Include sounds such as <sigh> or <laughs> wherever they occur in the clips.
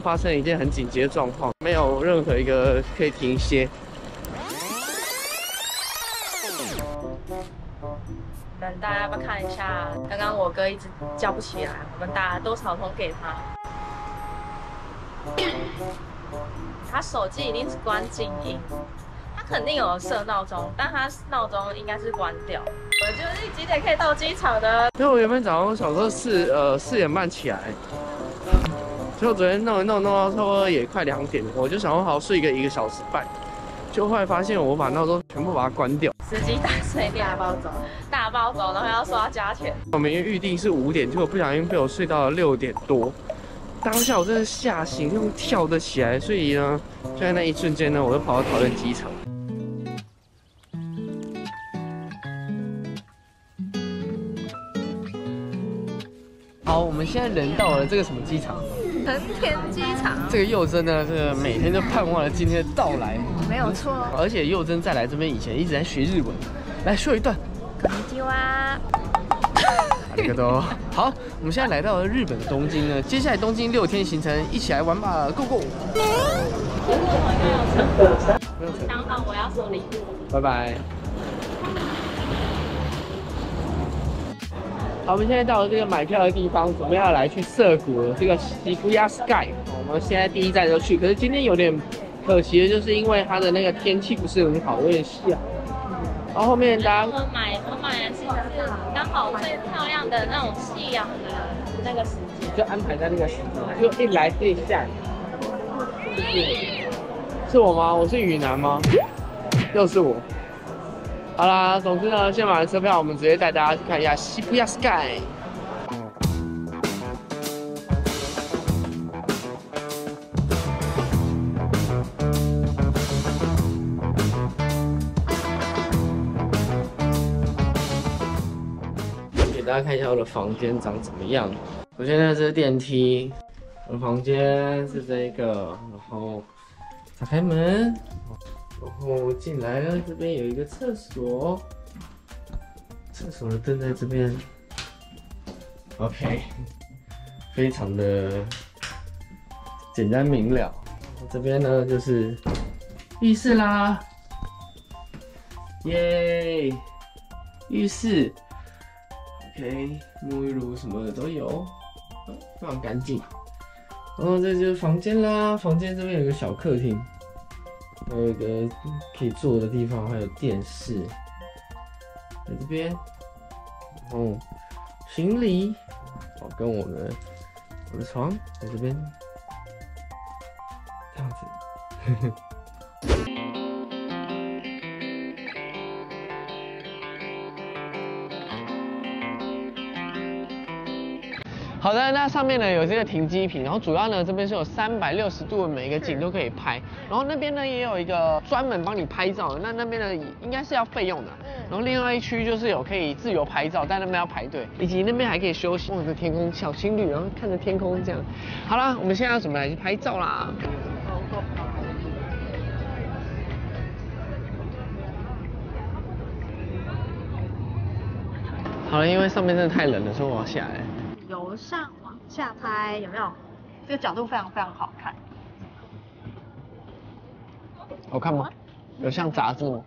发生了一件很紧急的状况，没有任何一个可以停歇。们大家要不要看一下？刚刚我哥一直叫不起来，我们打多少通给他？他手机一定是关静音，他肯定有设闹钟，但他闹钟应该是关掉。我就是几点可以到机场的？因为我原本早上想说四呃四点半起来，结果昨天弄一弄弄到差不多也快两点，我就想说好睡个一个小时半，就后来发现我把闹钟全部把它关掉。司机打碎大包走，大包走，然后要说要加钱。我们预定是五点，结果不小心被我睡到了六点多。当下我真的吓醒，又跳得起来，所以呢，就在那一瞬间呢，我就跑到桃园机场。好，我们现在人到了这个什么机场？成田机场。这个佑真呢，是每天都盼望着今天的到来。没有错。而且佑真在来这边以前一直在学日文，来说一段。こんにちは。这个都好，我们现在来到了日本的东京呢。接下来东京六天行程，一起来玩吧，Go Go！想好我要送礼物。拜拜。 好，我们现在到了这个买票的地方，准备要来去涩谷这个西福亚 Sky。我们现在第一站就去，可是今天有点可惜的，就是因为它的那个天气不是很好，有点下。然后后面大家我买我买的是是刚好最漂亮的那种夕阳的那个时间，就安排在那个时间，就一来一下。是是我吗？我是雨男吗？又是我。好啦，总之呢，先买完车票，我们直接带大家去看一下西普亚 Sky。大家看一下我的房间长怎么样。首先呢，这是电梯，我的房间是这个，然后打开门，然后进来了，这边有一个厕所，厕所的灯在这边，OK，非常的简单明了。这边呢就是浴室啦，耶，浴室。OK，沐浴露什么的都有，非常干净。然后这就是房间啦，房间这边有个小客厅，还有一个可以坐的地方，还有电视在这边。然后行李，哦，跟我们我的床在这边，这样子。好的，那上面呢有这个停机坪，然后主要呢这边是有三百六十度的每一个景都可以拍，然后那边呢也有一个专门帮你拍照的，那那边呢应该是要费用的，然后另外一区就是有可以自由拍照，但那边要排队，以及那边还可以休息，望着天空小情侣，然后看着天空这样。好啦，我们现在要准备来去拍照啦。好了，因为上面真的太冷了，所以我要下来。由上往下拍，有没有？这个角度非常非常好看。好看吗？有像杂志吗？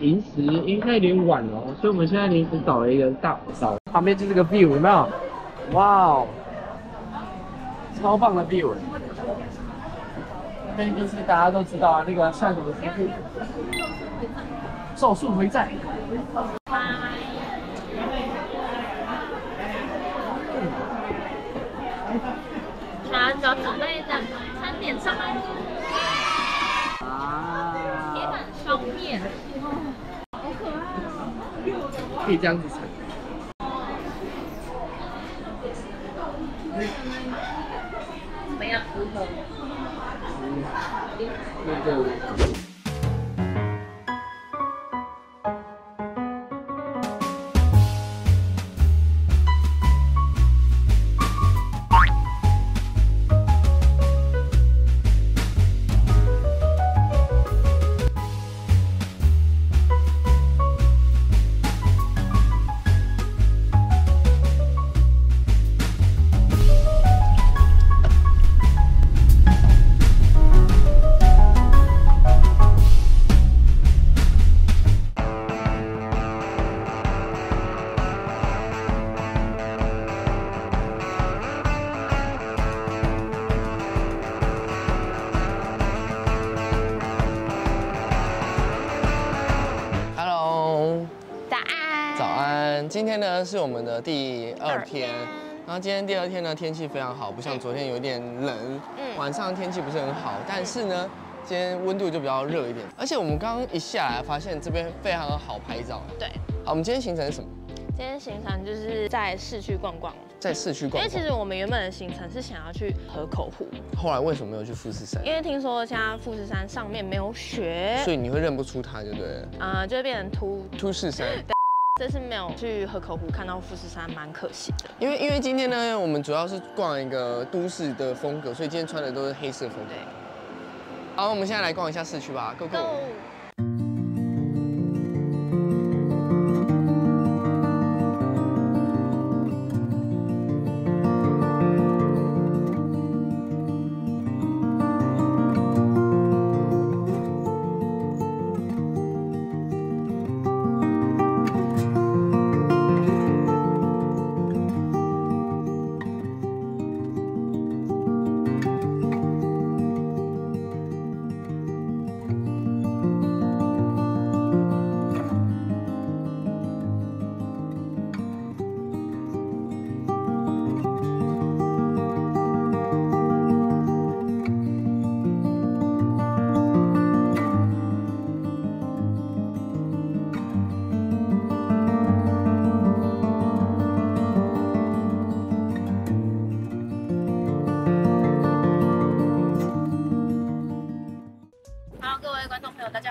临时，因为它有点晚了，所以我们现在临时找了一个大找，旁边就是个 view，有没有？哇哦，超棒的 view！这边就是大家都知道啊，那个算什么？咒术回战。准备的餐点上来。啊！铁板烧面，好可爱可以这样子盛。怎么样？如何？那个。呢是我们的第二天，然后今天第二天呢天气非常好，不像昨天有点冷，嗯晚上天气不是很好，但是呢今天温度就比较热一点，而且我们刚刚一下来发现这边非常的好拍照。对，好，我们今天行程是什么？今天行程就是在市区逛逛，在市区逛逛。因为其实我们原本的行程是想要去河口湖，后来为什么没有去富士山？因为听说现在富士山上面没有雪，所以你会认不出它，就对了。啊、就会变成秃。凸士山，<laughs> 这次没有去河口湖看到富士山，蛮可惜的。因为因为今天呢，我们主要是逛一个都市的风格，所以今天穿的都是黑色风格。对好，我们现在来逛一下市区吧 Go。，Go！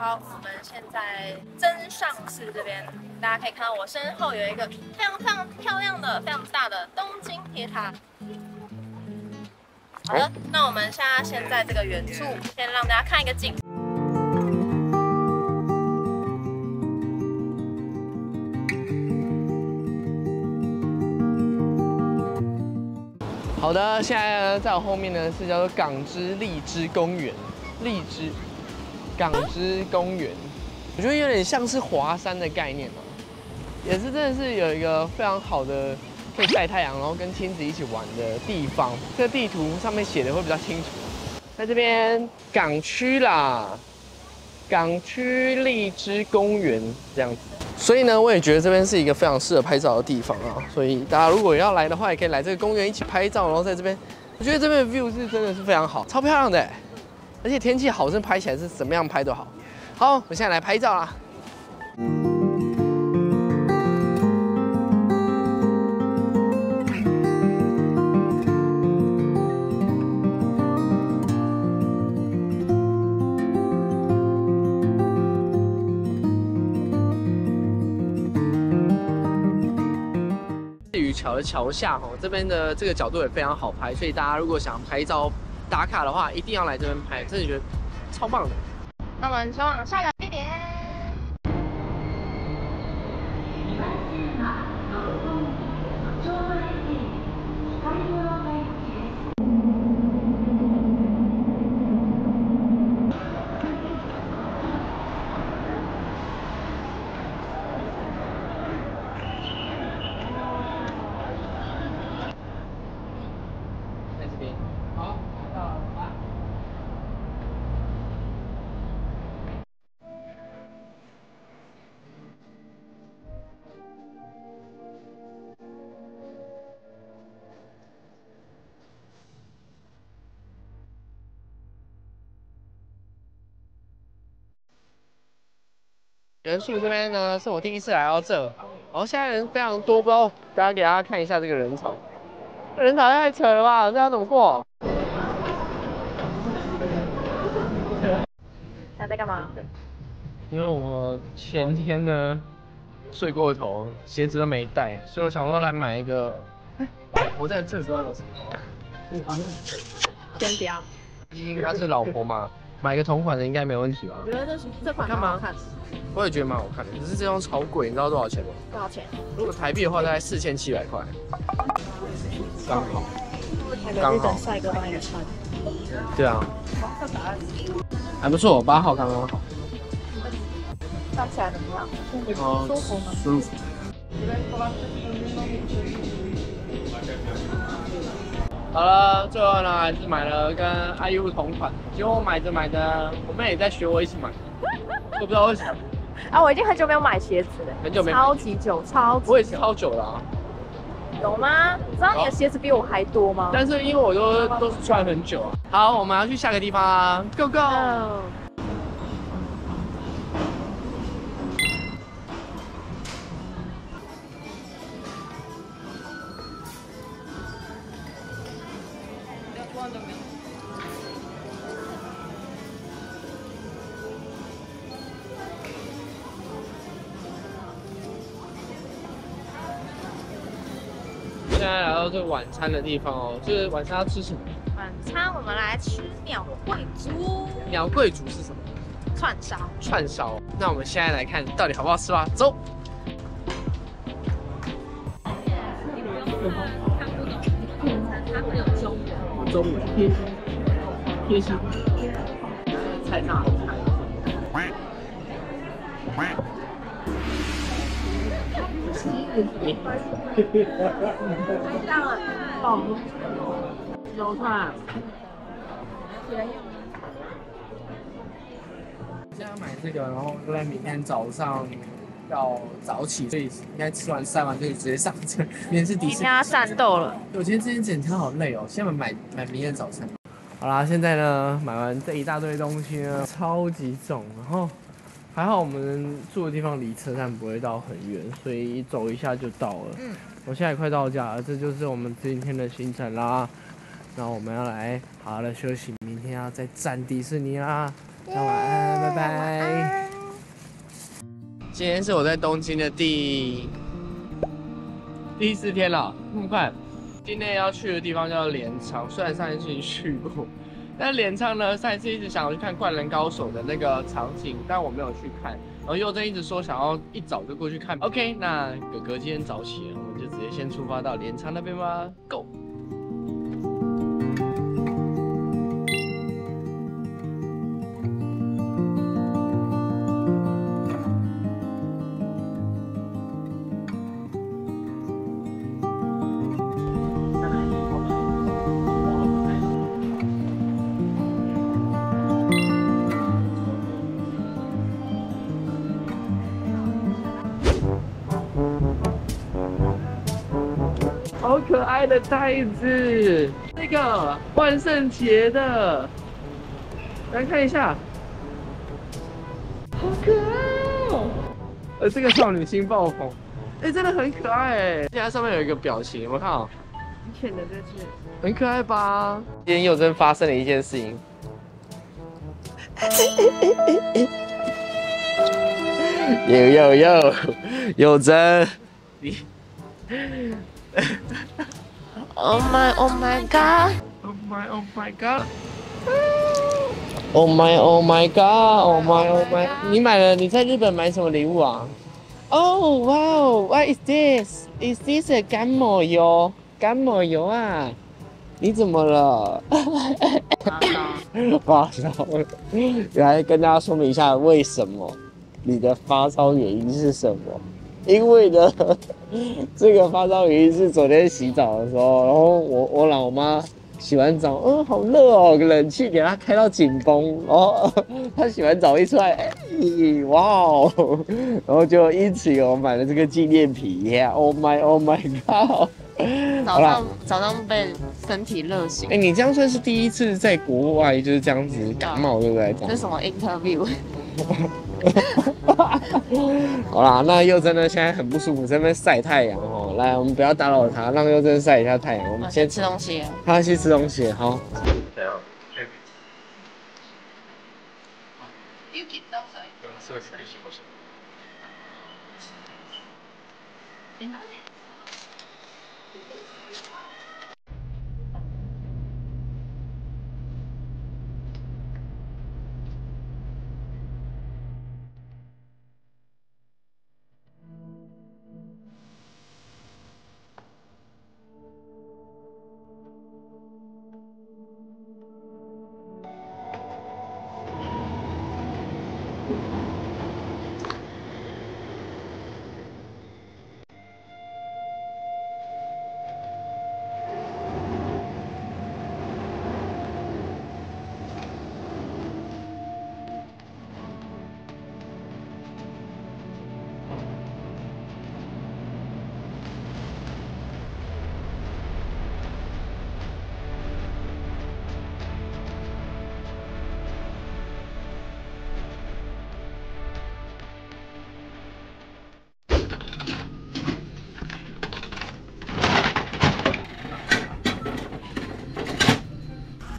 好，我们现在真上市这边，大家可以看到我身后有一个非常非常漂亮的、非常大的东京铁塔。好的，那我们现在先在这个远处，先让大家看一个景。好的，现在呢，在我后面呢是叫做港之荔枝公园，荔枝港之公园，我觉得有点像是华山的概念嘛，也是真的是有一个非常好的可以晒太阳，然后跟亲子一起玩的地方。这个地图上面写的会比较清楚，在这边港区啦，港区荔枝公园这样子。所以呢，我也觉得这边是一个非常适合拍照的地方啊。所以大家如果要来的话，也可以来这个公园一起拍照，然后在这边，我觉得这边的 view 是真的是非常好，超漂亮的欸，而且天气好，是拍起来是怎么样拍都好。好，我现在来拍照啦。于桥的桥下哦，这边的这个角度也非常好拍，所以大家如果想拍照打卡的话，一定要来这边拍，真的觉得超棒的。那我们前往下一个人数这边呢，是我第一次来到这，然后现在人非常多，不知道大家给大家看一下这个人潮。人潮太扯了吧？这要怎么过？他在干嘛？因为我前天呢睡过头，鞋子都没带，所以我想说来买一个。哎，我在这边。先不要。因为她是老婆嘛，买个同款的应该没问题吧？我觉得这这款干嘛蛮好看，我也觉得蛮好看的，可是这双超贵，你知道多少钱吗？多少钱？如果台币的话，大概四千七百块，刚好。那刚好帅哥帮你穿。对啊，还不错，八号刚刚好。穿起来怎么样？哦，舒服吗？舒服。好了，最后呢还是买了跟 IU 同款，结果我买着买着，我妹也在学我一起买，我不知道为什么，啊，我已经很久没有买鞋子了，很久没买超级久，超级久。我也是超久了、啊，有吗？你知道你的鞋子比我还多吗？但是因为我都都是穿很久啊。好，我们要去下个地方啊，Go Go！晚餐的地方哦，就是晚餐要吃什么？晚餐我们来吃鸟贵族鸟贵族是什么？串烧。串烧。那我们现在来看到底好不好吃吧，走。它会有中文。中文贴心，贴心。到了。油串。现在买这个，然后在明天早上要早起，所以应该吃完晒完就直接上车。明天是迪士尼。明天要战斗了。我今天今天整天好累哦，现在买买明天早餐。好啦，现在呢买完这一大堆东西呢，超级重，然后还好我们住的地方离车站不会到很远，所以走一下就到了。嗯，我现在快到家了，这就是我们今天的行程啦。那我们要来好好的休息，明天要再战迪士尼啦。那晚安，拜拜。今天是我在东京的第第四天了，那么快。今天要去的地方叫镰仓，虽然上一次已经去过，那镰仓呢，上一次一直想要去看《灌篮高手》的那个场景，但我没有去看。然后佑真一直说想要一早就过去看。OK，那哥哥今天早起了，我们就直接先出发到镰仓那边吧，Go！好可爱的袋子，那个万圣节的，来看一下，好可爱哦！呃，这个少女心爆棚，哎、真的很可爱哎！现在上面有一个表情，有没有看到？选的这是。很可爱吧？今天佑真发生了一件事情。有 <laughs> 有有，佑真，你 Oh my, oh my god！，Oh my Oh my God。Oh my Oh my God Oh my Oh my！你买了？你在日本买什么礼物啊？Oh wow! What is this? Is this a 感冒油？感冒油啊？你怎么了？发烧了。来跟大家说明一下，为什么你的发烧原因是什么？因为呢，<laughs> 这个发烧原因是昨天洗澡的时候，然后我我老妈洗完澡，嗯，好热哦，冷气给她开到紧绷，然后 <laughs> 她洗完澡一出来，哎，哇哦，然后就因此我买了这个纪念品，Yeah，Oh my Oh my God！<laughs> 早上早上被身体热醒哎、，你这样算是第一次在国外就是这样子感冒，对不对？这是什么 interview？<laughs> 好啦，那佑真呢现在很不舒服，在那边晒太阳哦。来，我们不要打扰他，让佑真晒一下太阳。我我们先先吃东西。他要去吃东西，好。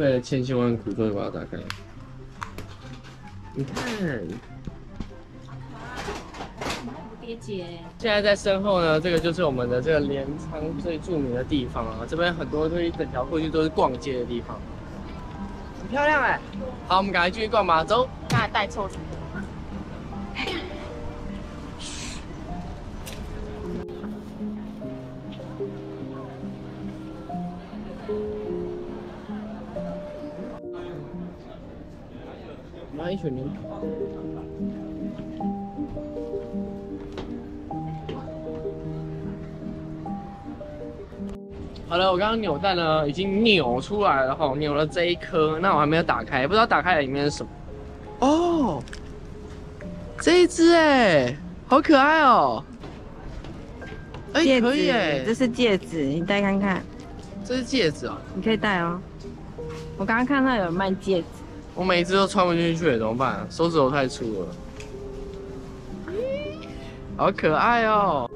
费了千辛万苦，终于把它打开了。你看，蝶姐，现在在身后呢，这个就是我们的这个镰仓最著名的地方啊。这边很多都一整条过去都是逛街的地方，很漂亮哎。好，我们赶快继续逛吧，走。那带错什群人？好了，我刚刚扭蛋呢，已经扭出来了哈，扭了这一颗，那我还没有打开，不知道打开了里面是什么。哦，这一只哎，好可爱哦。哎、戒指，可以哎，这是戒指，你戴看看，这是戒指哦，你可以戴哦。我刚刚看到有人卖戒指，我每一只都穿不进去，怎么办？手指头太粗了。好可爱哦。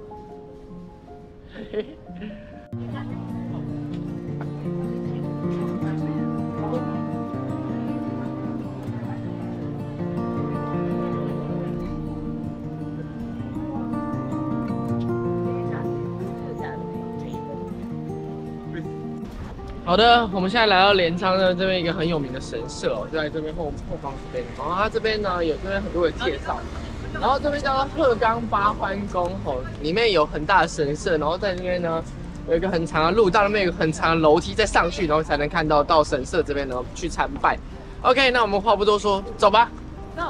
好的，我们现在来到镰仓的这边一个很有名的神社哦，就在这边后后方这边。然后它这边呢有这边很多的介绍，然后这边叫做鹤冈八幡宫哦，里面有很大的神社，然后在这边呢有一个很长的路，到那边有个很长的楼梯再上去，然后才能看到到神社这边然后去参拜。OK，那我们话不多说，走吧。走。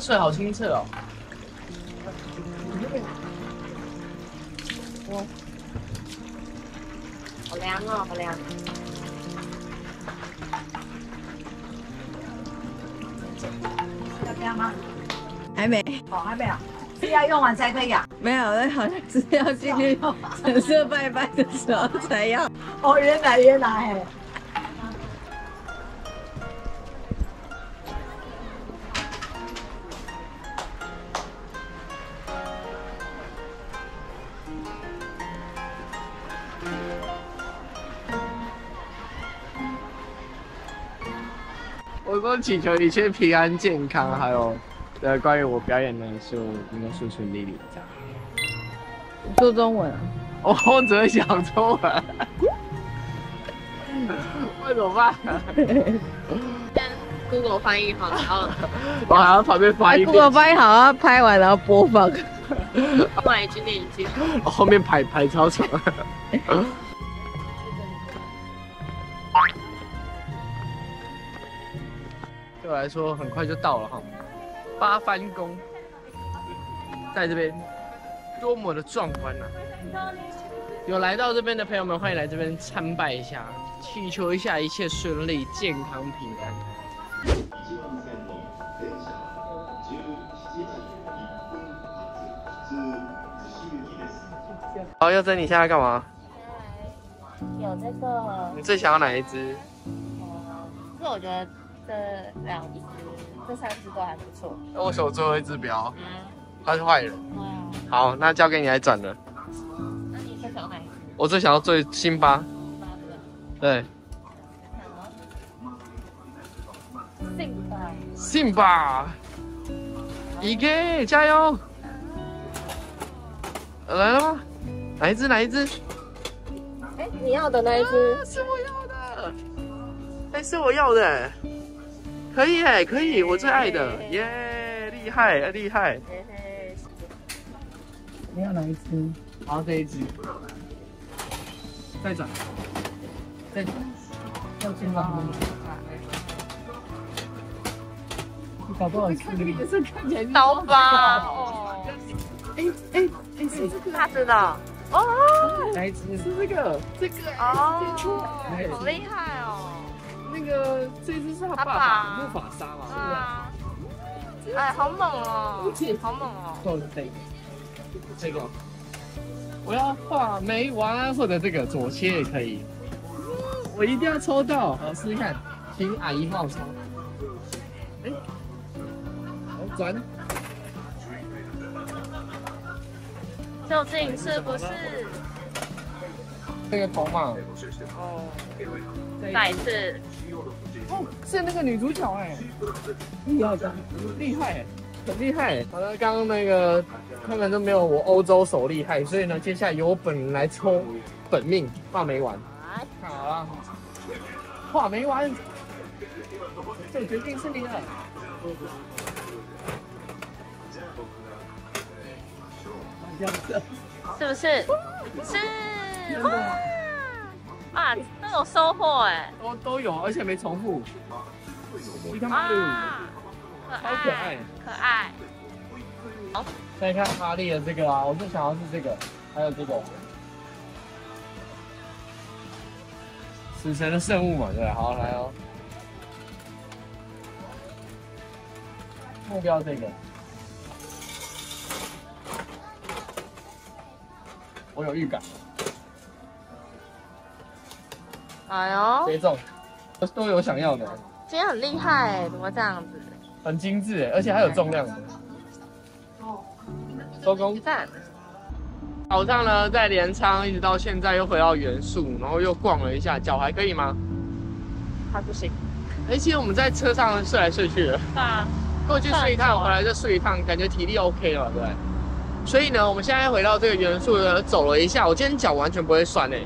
这水好清澈哦。好凉哦，好凉。要这样吗？还没，哦，还没有，是要用完才可以啊。没有，那好像是要进去神社拜拜的时候才要。哦，原来原来，我都祈求一切平安健康，还有呃关于我表演的时候能够顺顺利利这样。说中文啊？哦，我只会讲中文，<laughs> 那怎么办？Google 翻译好，然 <laughs> 后我还要旁边翻译。Google 翻译好，要拍完然后播放。<laughs> 换一句念一句。后面排排超长。对我来说很快就到了哈，八幡宫在这边，多么的壮观呐、有来到这边的朋友们，欢迎来这边参拜一下，祈求一下一切顺利、健康平安。好，佑珍，你现在干嘛？有这个，你最想要哪一只？可是我觉得这两只、这三只都还不错。那我手最后一只表，嗯，他是坏人。好，那交给你来转了。那你最想要哪一只？我最想要最辛巴。对，信吧。辛巴，一个加油！来了吗？哪一只？哪一只？哎，你要的那一只啊，是我要的，哎，是我要的，可以哎，可以，我最爱的，耶，厉害，厉害。你要哪一只？好，这一只，再转，再转。要金吗？你搞不好看的脸色看起来刀疤。哦，哎哎哎，是这个，他知道。哦。哪一只？是这个，这个。哦，哎好厉害个这只是他爸他爸。爸木法沙嘛，啊，哎，好猛哦，好猛哦，就是这个，这个，我要画眉丸或者这个左切也可以，我一定要抽到，好试试看，请阿姨帮我抽，哎，好转，究竟是不是？这个头嘛，再一次，哦，是那个女主角哎，厉害的，厉害，很厉害。好了，刚刚那个他们都没有我欧洲手厉害，所以呢，接下来由我本人来抽本命，话没完。来，好了，话没完，这决定是你的。是不是？是啊，都有收获哎！都都有，而且没重复。你看嘛，啊，可超可爱爱，可爱。再看哈利的这个啊，我最想要是这个，还有这个死神的圣物嘛，对吧？好，来哦，目标这个，我有预感，哎呦，谁中都有想要的，今天很厉害哎，怎么这样子？很精致哎，而且还有重量的。收工。赞！早上呢，在镰仓一直到现在又回到元素，然后又逛了一下，脚还可以吗？还不行。哎、其实我们在车上睡来睡去的，对啊，过去睡一趟，回来再睡一趟，感觉体力 OK 了嘛，对？所以呢，我们现在回到这个元素呢，走了一下，我今天脚完全不会酸诶、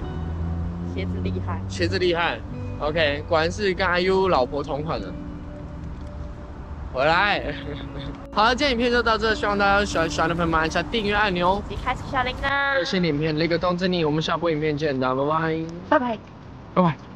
鞋子厉害。鞋子厉害，OK，果然是跟 IU 老婆同款的。回来，<laughs> 好了，今天影片就到这，希望大家喜欢，喜欢的朋友们按下订阅按钮，及开启小铃铛。新影片那个通知你，我们下部影片见，大家拜拜，拜拜。拜拜。